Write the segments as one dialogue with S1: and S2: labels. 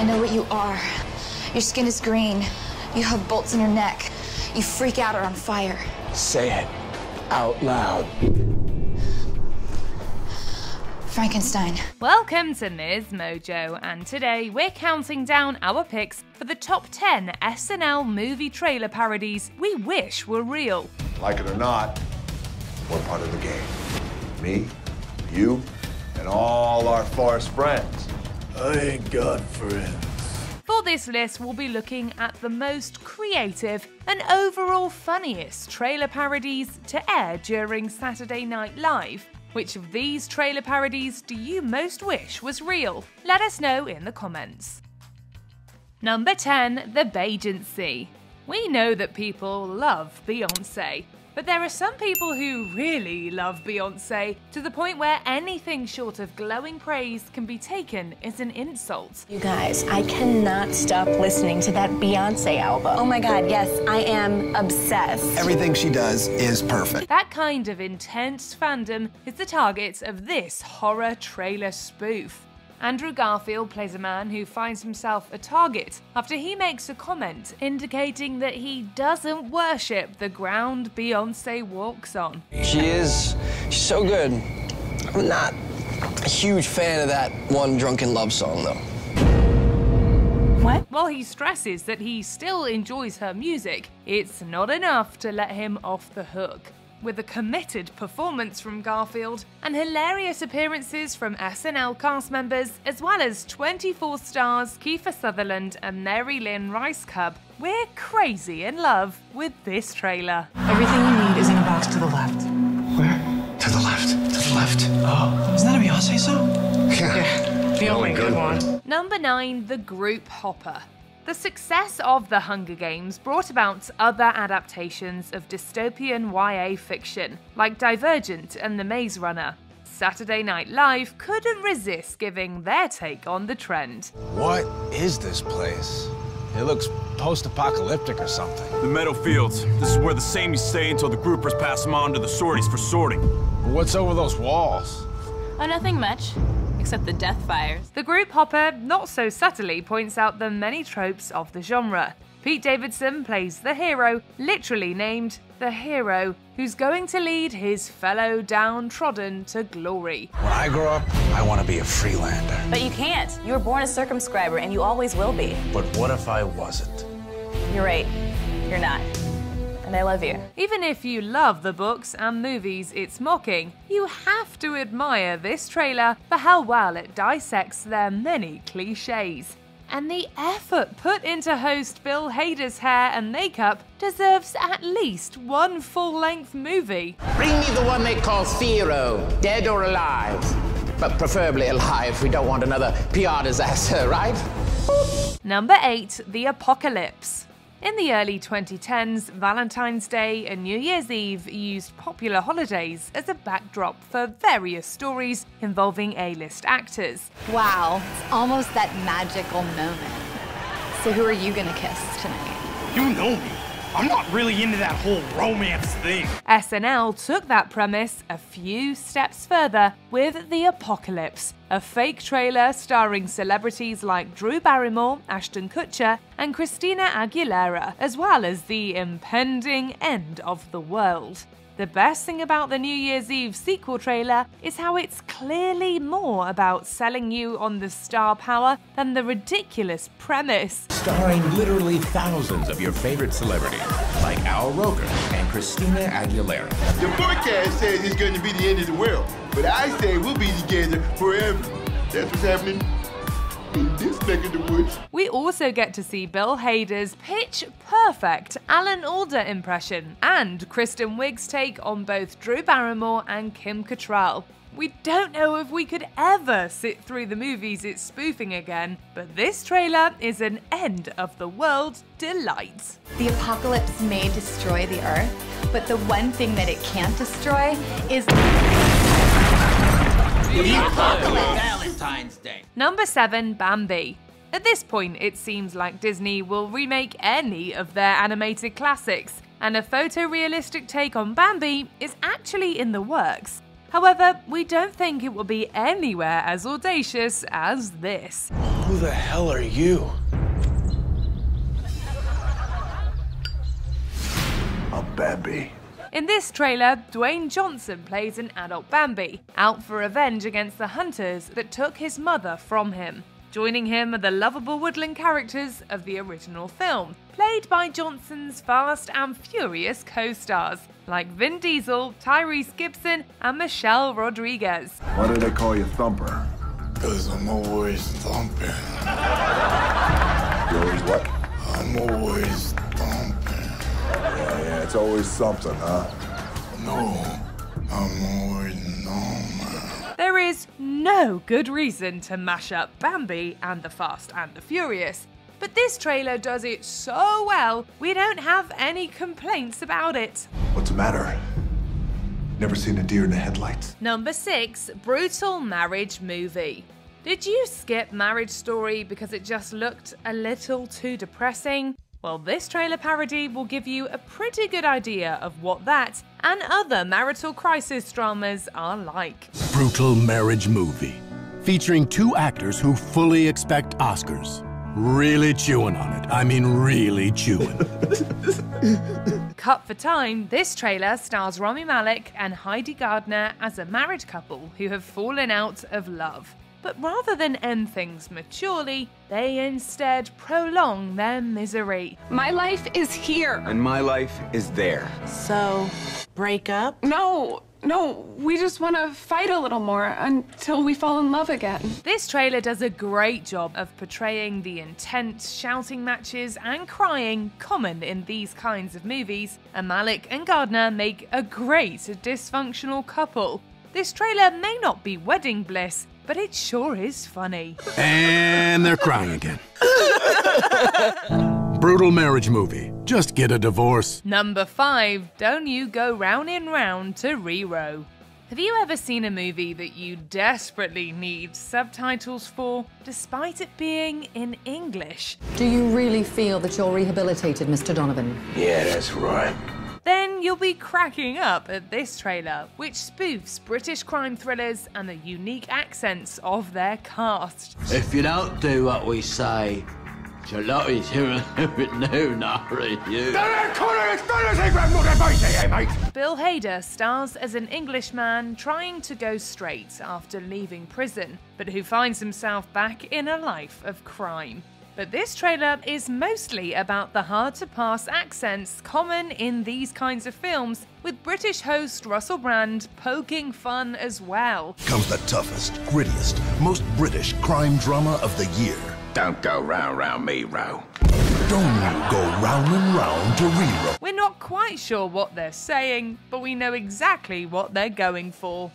S1: I know what you are. Your skin is green. You have bolts in your neck. You freak out or on fire. Say it out loud. Frankenstein. Welcome to Ms. Mojo, and today we're counting down our picks for the top 10 SNL movie trailer parodies we wish were real. Like it or not, we're part of the game. Me, you, and all our forest friends. I ain't got friends. For this list, we'll be looking at the most creative and overall funniest trailer parodies to air during Saturday Night Live. Which of these trailer parodies do you most wish was real? Let us know in the comments. Number 10, The Beygency. We know that people love Beyonce, but there are some people who really love Beyonce to the point where anything short of glowing praise can be taken as an insult. You guys, I cannot stop listening to that Beyonce album. Oh my god, yes, I am obsessed. Everything she does is perfect. That kind of intense fandom is the target of this horror trailer spoof. Andrew Garfield plays a man who finds himself a target after he makes a comment indicating that he doesn't worship the ground Beyonce walks on. She is she's so good. I'm not a huge fan of that one drunken love song though. What? While he stresses that he still enjoys her music, it's not enough to let him off the hook with a committed performance from Garfield and hilarious appearances from SNL cast members, as well as 24 stars Kiefer Sutherland and Mary Lynn Rajskub. We're crazy in love with this trailer. Everything you need is in a box to the left. Where? To the left. To the left. Oh, isn't that a Beyonce song? Yeah. yeah. The only good one. Number 9, The Group Hopper. The success of The Hunger Games brought about other adaptations of dystopian YA fiction, like Divergent and The Maze Runner. Saturday Night Live couldn't resist giving their take on the trend. What is this place? It looks post-apocalyptic or something. The meadow fields. This is where the samies stay until the groupers pass them on to the sorties for sorting. What's over those walls? Oh, nothing much except the death fires. The group Hopper not so subtly points out the many tropes of the genre. Pete Davidson plays the hero, literally named the hero, who's going to lead his fellow downtrodden to glory. When I grow up, I want to be a freelander. But you can't. You were born a circumscriber, and you always will be. But what if I wasn't? You're right. You're not and they love you. Even if you love the books and movies it's mocking, you have to admire this trailer for how well it dissects their many cliches. And the effort put into host Bill Hader's hair and makeup deserves at least one full length movie. Bring me the one they call Zero, dead or alive. But preferably alive, we don't want another PR disaster, right? Number 8 The Apocalypse. In the early 2010s, Valentine's Day and New Year's Eve used popular holidays as a backdrop for various stories involving A list actors. Wow, it's almost that magical moment. So, who are you gonna kiss tonight? You know me. I'm not really into that whole romance thing. SNL took that premise a few steps further with The Apocalypse, a fake trailer starring celebrities like Drew Barrymore, Ashton Kutcher, and Christina Aguilera, as well as the impending end of the world. The best thing about the New Year's Eve sequel trailer is how it's clearly more about selling you on the star power than the ridiculous premise. Starring literally thousands of your favorite celebrities, like Al Roker and Christina Aguilera. The forecast says it's going to be the end of the world, but I say we'll be together forever. That's what's happening in this neck of the woods. We also get to see Bill Hader's pitch perfect Alan Alda impression and Kristen Wiig's take on both Drew Barrymore and Kim Cattrall. We don't know if we could ever sit through the movies it's spoofing again, but this trailer is an end of the world delight. The apocalypse may destroy the earth, but the one thing that it can't destroy is the apocalypse. Valentine's Day. Number 7 Bambi. At this point, it seems like Disney will remake any of their animated classics, and a photorealistic take on Bambi is actually in the works. However, we don't think it will be anywhere as audacious as this. Who the hell are you? A Bambi. In this trailer, Dwayne Johnson plays an adult Bambi, out for revenge against the hunters that took his mother from him. Joining him are the lovable woodland characters of the original film, played by Johnson's Fast and Furious co stars, like Vin Diesel, Tyrese Gibson, and Michelle Rodriguez. Why do they call you Thumper? Because I'm always thumping. You're always what? I'm always that's always something, huh? No, I'm normal. There is no good reason to mash up Bambi and The Fast and the Furious, but this trailer does it so well, we don't have any complaints about it. What's the matter? Never seen a deer in the headlights. Number six, brutal marriage movie. Did you skip Marriage Story because it just looked a little too depressing? Well, this trailer parody will give you a pretty good idea of what that and other marital crisis dramas are like. Brutal marriage movie featuring two actors who fully expect Oscars. Really chewing on it. I mean, really chewing. Cut for time, this trailer stars Rami Malek and Heidi Gardner as a married couple who have fallen out of love but rather than end things maturely, they instead prolong their misery. My life is here. And my life is there. So, break up? No. No, we just want to fight a little more until we fall in love again. This trailer does a great job of portraying the intense shouting matches and crying common in these kinds of movies, and Malek and Gardner make a great dysfunctional couple. This trailer may not be wedding bliss, but it sure is funny. And they're crying again. Brutal marriage movie. Just get a divorce. Number five, Don't You Go Round and Round to Rero. Have you ever seen a movie that you desperately need subtitles for, despite it being in English? Do you really feel that you're rehabilitated, Mr. Donovan? Yeah, that's right then you'll be cracking up at this trailer, which spoofs British crime thrillers and the unique accents of their cast. If you don't do what we say, Charlotte's here with no nary you. Bill Hader stars as an Englishman trying to go straight after leaving prison, but who finds himself back in a life of crime. But this trailer is mostly about the hard to pass accents common in these kinds of films, with British host Russell Brand poking fun as well. Comes the toughest, grittiest, most British crime drama of the year. Don't go round round me, row. Don't you go round and round to re We're not quite sure what they're saying, but we know exactly what they're going for.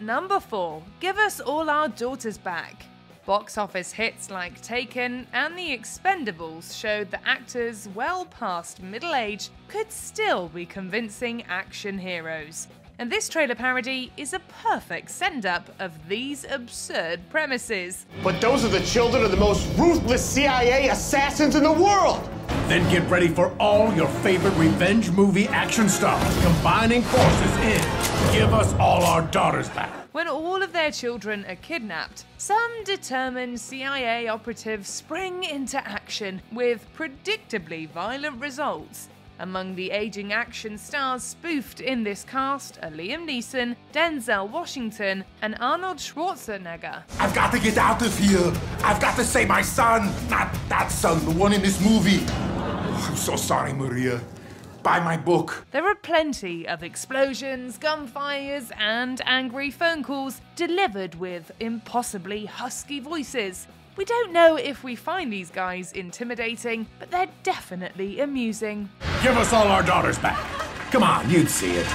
S1: Number 4. Give us all our daughters back. Box office hits like Taken and The Expendables showed that actors well past middle age could still be convincing action heroes. And this trailer parody is a perfect send up of these absurd premises. But those are the children of the most ruthless CIA assassins in the world! Then get ready for all your favorite revenge movie action stars combining forces in Give Us All Our Daughters Back. When all of their children are kidnapped, some determined CIA operatives spring into action with predictably violent results. Among the aging action stars spoofed in this cast are Liam Neeson, Denzel Washington, and Arnold Schwarzenegger. I've got to get out of here! I've got to save my son! Not that son, the one in this movie! Oh, I'm so sorry, Maria. Buy my book. There are plenty of explosions, gunfires, and angry phone calls delivered with impossibly husky voices. We don't know if we find these guys intimidating, but they're definitely amusing. Give us all our daughters back. Come on, you'd see it.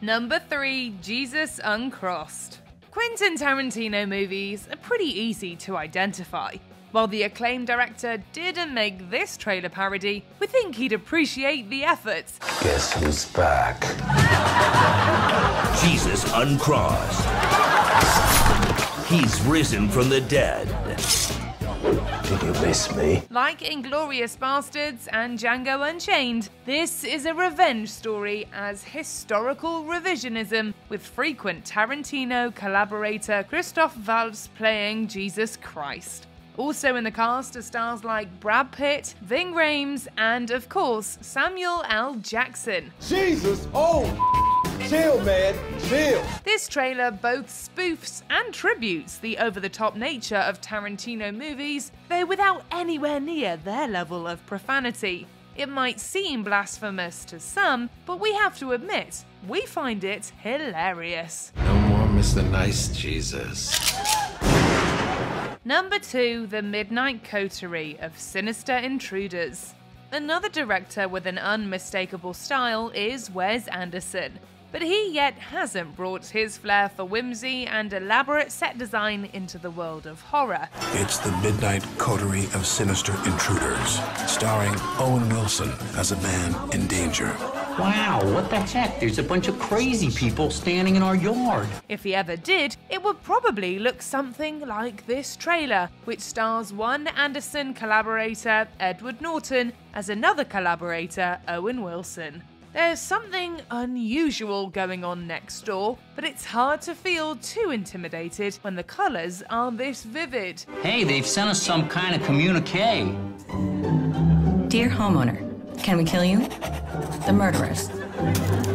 S1: Number three, Djesus Uncrossed. Quentin Tarantino movies are pretty easy to identify. While the acclaimed director didn't make this trailer parody, we think he'd appreciate the efforts. Guess who's back? Djesus uncrossed. He's risen from the dead. Did you miss me? Like Inglourious Basterds and Django Unchained, this is a revenge story as historical revisionism, with frequent Tarantino collaborator Christoph Waltz playing Jesus Christ. Also in the cast are stars like Brad Pitt, Ving Rhames, and of course, Samuel L. Jackson. Jesus, oh, chill, man, chill. This trailer both spoofs and tributes the over the top nature of Tarantino movies, though without anywhere near their level of profanity. It might seem blasphemous to some, but we have to admit, we find it hilarious. No more Mr. Nice Jesus. Number 2 The Midnight Coterie of Sinister Intruders. Another director with an unmistakable style is Wes Anderson, but he yet hasn't brought his flair for whimsy and elaborate set design into the world of horror. It's The Midnight Coterie of Sinister Intruders, starring Owen Wilson as a man in danger. Wow, what the heck? There's a bunch of crazy people standing in our yard. If he ever did, it would probably look something like this trailer, which stars one Anderson collaborator, Edward Norton, as another collaborator, Owen Wilson. There's something unusual going on next door, but it's hard to feel too intimidated when the colours are this vivid. Hey, they've sent us some kind of communique. Dear homeowner, can we kill you? the murderers.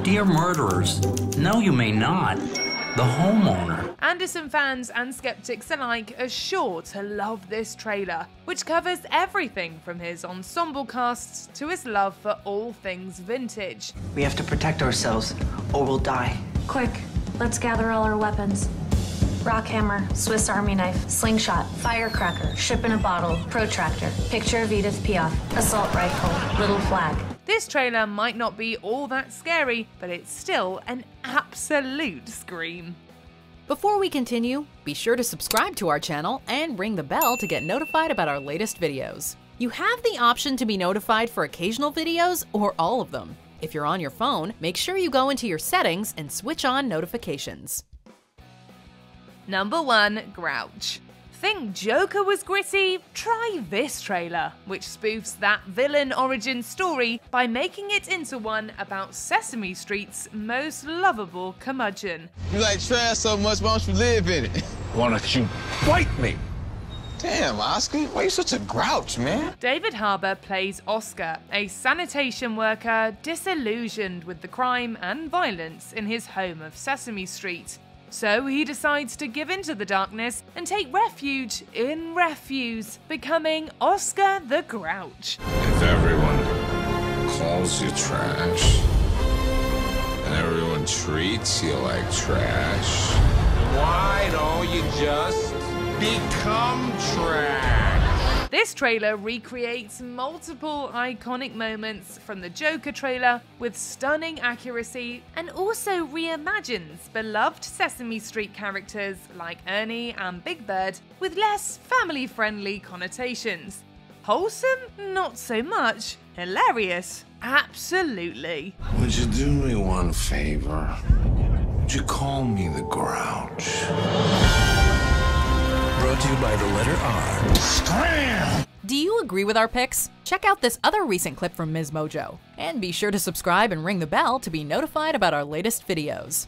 S1: Dear murderers, no, you may not. The homeowner. Anderson fans and skeptics alike are sure to love this trailer, which covers everything from his ensemble casts to his love for all things vintage. We have to protect ourselves, or we'll die. Quick, let's gather all our weapons. Rock hammer, Swiss army knife, slingshot, firecracker, ship in a bottle, protractor, picture of Edith Piaf, assault rifle, little flag, this trailer might not be all that scary, but it's still an absolute scream. Before we continue, be sure to subscribe to our channel and ring the bell to get notified about our latest videos. You have the option to be notified for occasional videos or all of them. If you're on your phone, make sure you go into your settings and switch on notifications. Number 1. Grouch Think Joker was gritty? Try this trailer, which spoofs that villain origin story by making it into one about Sesame Street's most lovable curmudgeon. You like trash so much, why don't you live in it? Why don't you bite me? Damn, Oscar, why are you such a grouch, man? David Harbour plays Oscar, a sanitation worker disillusioned with the crime and violence in his home of Sesame Street. So he decides to give in to the darkness and take refuge in refuse, becoming Oscar the Grouch. If everyone calls you trash, and everyone treats you like trash, why don't you just become trash? This trailer recreates multiple iconic moments from the Joker trailer with stunning accuracy and also reimagines beloved Sesame Street characters like Ernie and Big Bird with less family friendly connotations. Wholesome? Not so much. Hilarious? Absolutely. Would you do me one favor? Would you call me the Grouch? brought to you by the letter R. Scram! Do you agree with our picks? Check out this other recent clip from Ms. Mojo. And be sure to subscribe and ring the bell to be notified about our latest videos.